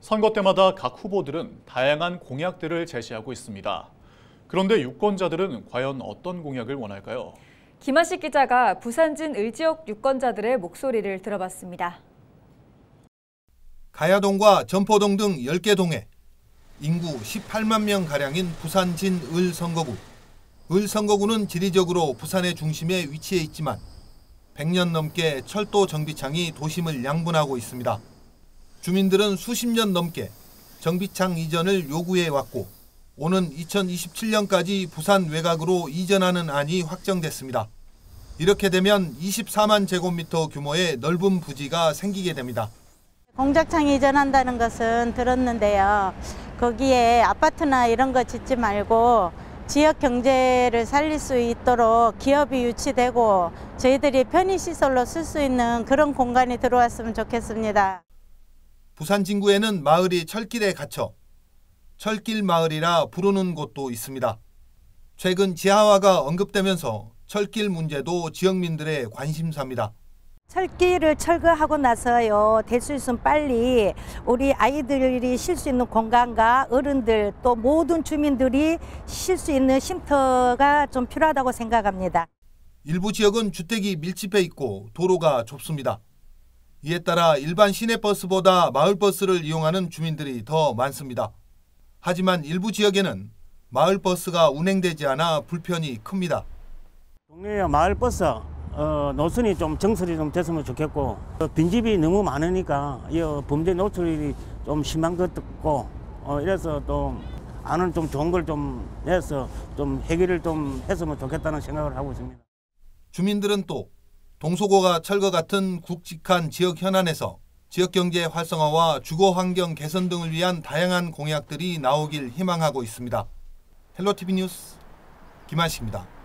선거 때마다 각 후보들은 다양한 공약들을 제시하고 있습니다. 그런데 유권자들은 과연 어떤 공약을 원할까요? 김한식 기자가 부산진 의지역 유권자들의 목소리를 들어봤습니다. 가야동과 점포동 등 10개 동에 인구 18만 명 가량인 부산 진을 선거구. 을 선거구는 지리적으로 부산의 중심에 위치해 있지만 100년 넘게 철도 정비창이 도심을 양분하고 있습니다. 주민들은 수십 년 넘게 정비창 이전을 요구해 왔고 오는 2027년까지 부산 외곽으로 이전하는 안이 확정됐습니다. 이렇게 되면 24만 제곱미터 규모의 넓은 부지가 생기게 됩니다. 공작창 이전한다는 것은 들었는데요. 거기에 아파트나 이런 거 짓지 말고 지역 경제를 살릴 수 있도록 기업이 유치되고 저희들이 편의시설로 쓸 수 있는 그런 공간이 들어왔으면 좋겠습니다. 부산 진구에는 마을이 철길에 갇혀 철길 마을이라 부르는 곳도 있습니다. 최근 지하화가 언급되면서 철길 문제도 지역민들의 관심사입니다. 철길을 철거하고 나서요 될 수 있으면 빨리 우리 아이들이 쉴 수 있는 공간과 어른들 또 모든 주민들이 쉴 수 있는 쉼터가 좀 필요하다고 생각합니다. 일부 지역은 주택이 밀집해 있고 도로가 좁습니다. 이에 따라 일반 시내버스보다 마을버스를 이용하는 주민들이 더 많습니다. 하지만 일부 지역에는 마을버스가 운행되지 않아 불편이 큽니다. 동네 마을버스 어, 노선이 좀 정설이 좀 됐으면 좋겠고 어, 빈집이 너무 많으니까 이 범죄 노출이 좀 심한 것 같고 어, 이래서 또 아는 좀 좋은 걸 좀 해서 좀 해결을 좀 했으면 좋겠다는 생각을 하고 있습니다. 주민들은 또 동서고가 철거 같은 굵직한 지역 현안에서 지역 경제 활성화와 주거 환경 개선 등을 위한 다양한 공약들이 나오길 희망하고 있습니다. 헬로티비 뉴스 김한식입니다.